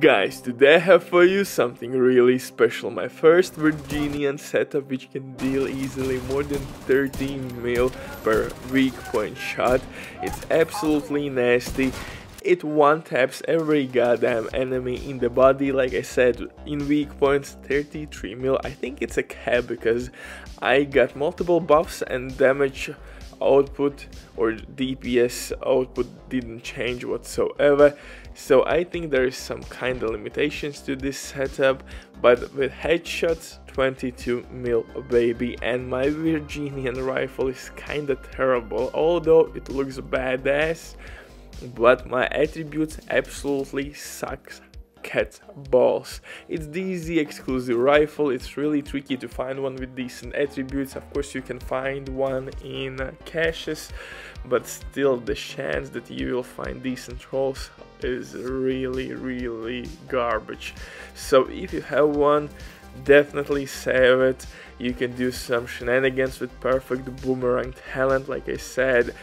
Guys, today I have for you something really special. My first Virginian setup which can deal easily more than 13 mil per weak point shot. It's absolutely nasty. It one taps every goddamn enemy in the body. Like I said, in weak points 33 mil. I think it's a cap because I got multiple buffs and damage output or DPS output didn't change whatsoever so I think there is some kind of limitations to this setup but with headshots 22 mil baby and my Virginian rifle is kinda terrible although it looks badass but my attributes absolutely sucks cat balls. It's the DZ exclusive rifle, it's really tricky to find one with decent attributes, of course you can find one in caches, but still the chance that you will find decent rolls is really really garbage. So if you have one, definitely save it, you can do some shenanigans with perfect boomerang talent like I said,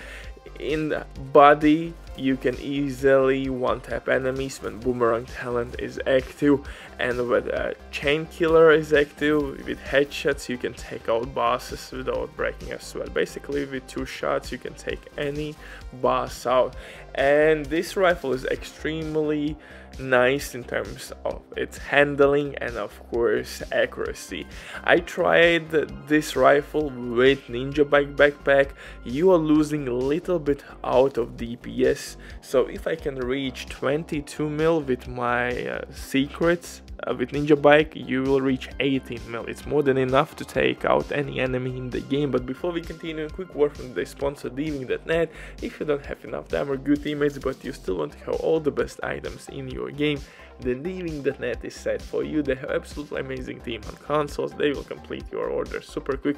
in the body you can easily one-tap enemies when boomerang talent is active and when a chain killer is active with headshots you can take out bosses without breaking a sweat. Basically with two shots you can take any boss out. And this rifle is extremely nice in terms of its handling and of course accuracy. I tried this rifle with Ninja Bike backpack, you are losing a little bit out of DPS, so if I can reach 22 mil with my uh, secrets, uh, with Ninja Bike you will reach 18 mil. It's more than enough to take out any enemy in the game. But before we continue, a quick word from the sponsor dving.net. If you don't have enough time or good teammates but you still want to have all the best items in your game, the dving.net is set for you. They have absolutely amazing team on consoles. They will complete your order super quick.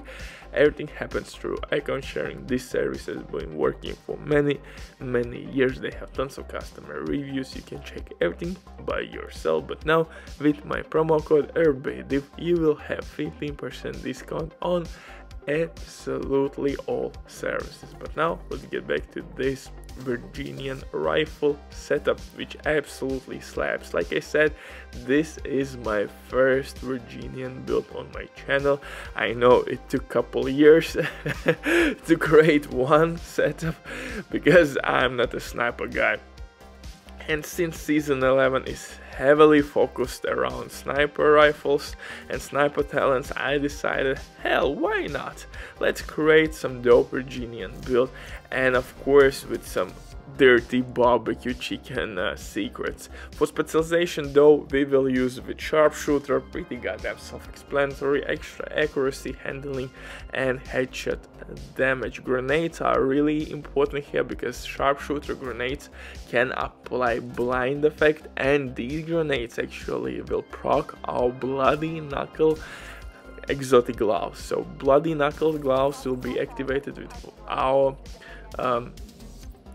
Everything happens through account sharing. This service has been working for many, many years. They have tons of customer reviews. You can check everything by yourself. But now with my promo code RBDIV, you will have 15% discount on absolutely all services. But now let's get back to this Virginian rifle setup which absolutely slaps. Like I said, this is my first Virginian build on my channel. I know it took a couple years to create one setup because I'm not a sniper guy. And since season 11 is heavily focused around sniper rifles and sniper talents, I decided, hell, why not? Let's create some dope Virginian build and of course with some dirty barbecue chicken uh, secrets. For specialization though, we will use with sharpshooter, pretty goddamn self-explanatory, extra accuracy handling and headshot damage. Grenades are really important here because sharpshooter grenades can apply blind effect and these grenades actually will proc our bloody knuckle exotic gloves. So bloody knuckle gloves will be activated with our um,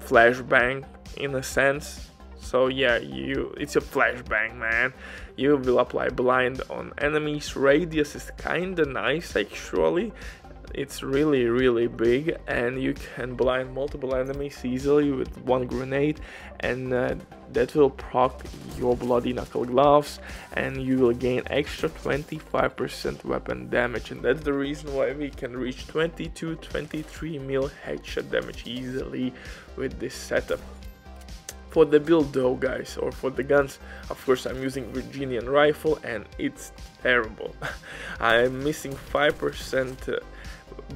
flashbang in a sense. So yeah, you it's a flashbang, man. You will apply blind on enemies. Radius is kinda nice actually. It's really really big and you can blind multiple enemies easily with one grenade and uh, that will proc your bloody knuckle gloves and you will gain extra 25% weapon damage and that's the reason why we can reach 22 23 mil headshot damage easily with this setup. For the build though guys or for the guns of course I'm using Virginian rifle and it's terrible. I'm missing 5%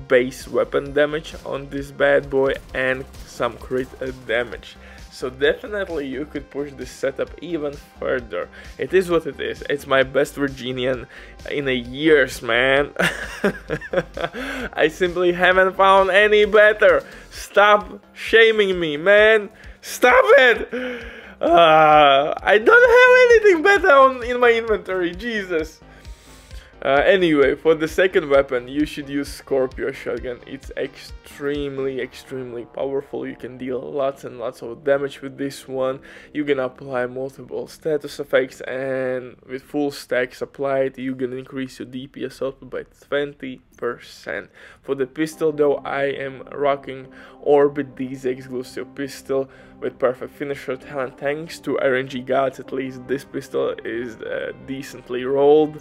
base weapon damage on this bad boy and some crit damage so definitely you could push this setup even further. It is what it is. It's my best Virginian in a years, man. I simply haven't found any better. Stop shaming me, man. Stop it. Uh, I don't have anything better on, in my inventory, Jesus. Uh, anyway, for the second weapon, you should use Scorpio Shotgun. It's extremely, extremely powerful. You can deal lots and lots of damage with this one. You can apply multiple status effects and with full stacks applied, you can increase your DPS output by 20%. For the pistol though, I am rocking Orbit DZ exclusive pistol with perfect finisher talent thanks to RNG gods at least this pistol is uh, decently rolled.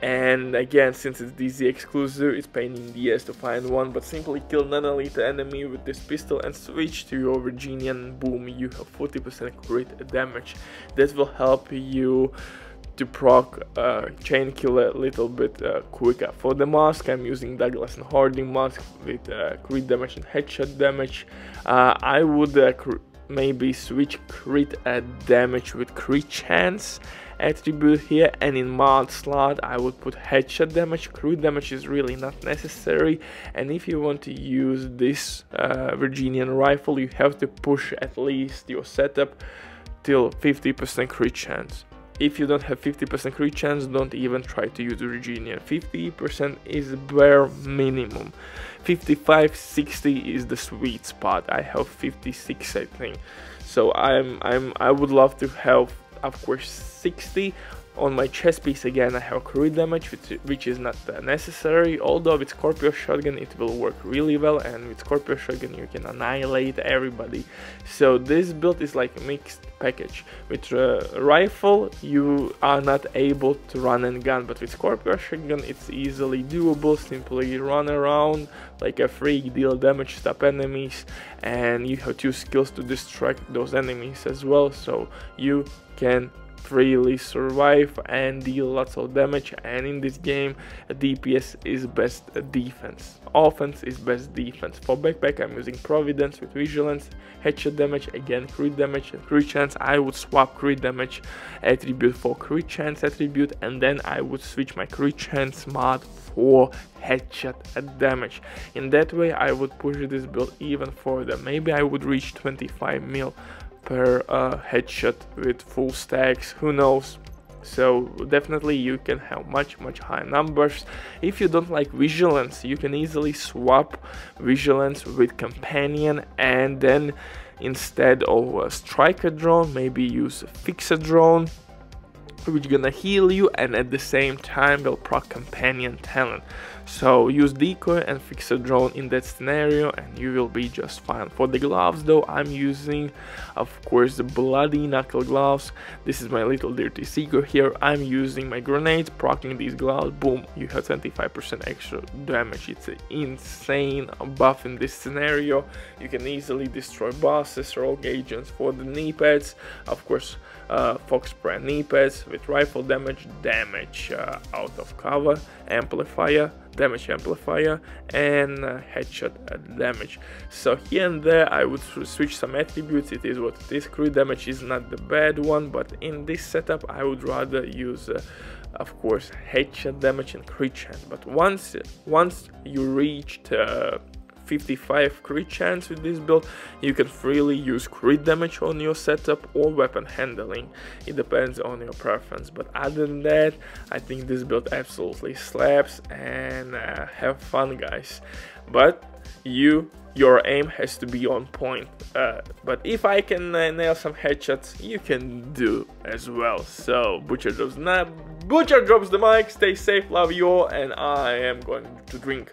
And again since it's DZ exclusive it's pain in the ass to find one but simply kill non-elite enemy with this pistol and switch to your Virginian boom. You have 40% crit damage. This will help you to proc uh, chain kill a little bit uh, quicker. For the mask I'm using Douglas and Harding mask with uh, crit damage and headshot damage. Uh, I would uh, maybe switch crit damage with crit chance attribute here and in mod slot I would put headshot damage crit damage is really not necessary and if you want to use this uh, Virginian rifle you have to push at least your setup till 50% crit chance if you don't have 50% crit chance, don't even try to use Virginia. 50% is bare minimum. 55, 60 is the sweet spot. I have 56, I think. So I'm, I'm, I would love to have, of course, 60 on my chest piece again I have crit damage which, is not necessary although with Scorpio shotgun it will work really well and with Scorpio shotgun you can annihilate everybody. So this build is like a mixed package. With uh, rifle you are not able to run and gun but with Scorpio shotgun it's easily doable. Simply run around like a freak deal damage stop enemies and you have two skills to distract those enemies as well so you can freely survive and deal lots of damage and in this game DPS is best defense. Offense is best defense. For backpack I'm using Providence with Vigilance, headshot damage, again crit damage and crit chance. I would swap crit damage attribute for crit chance attribute and then I would switch my crit chance mod for headshot damage. In that way I would push this build even further. Maybe I would reach 25 mil per uh, headshot with full stacks, who knows. So definitely you can have much much higher numbers. If you don't like vigilance, you can easily swap vigilance with companion and then instead of a striker drone, maybe use a fixer drone which gonna heal you and at the same time they'll proc companion talent. So use decoy and fixer drone in that scenario and you will be just fine. For the gloves though I'm using of course the bloody knuckle gloves. This is my little dirty secret here. I'm using my grenades, procking these gloves, boom, you have 25% extra damage. It's an insane buff in this scenario. You can easily destroy bosses, rogue agents for the knee pads. Of course uh, Fox brand knee pads with rifle damage, damage uh, out of cover, amplifier, damage amplifier and uh, headshot damage. So here and there I would switch some attributes, it is what it is. Crit damage is not the bad one, but in this setup I would rather use uh, of course headshot damage and crit chance. But once once you reached uh, 55 crit chance with this build, you can freely use crit damage on your setup or weapon handling. It depends on your preference, but other than that, I think this build absolutely slaps and uh, have fun guys. But you your aim has to be on point. Uh, but if I can uh, nail some headshots, you can do as well. So Butcher drops not Butcher drops the mic. Stay safe, love you all, and I am going to drink.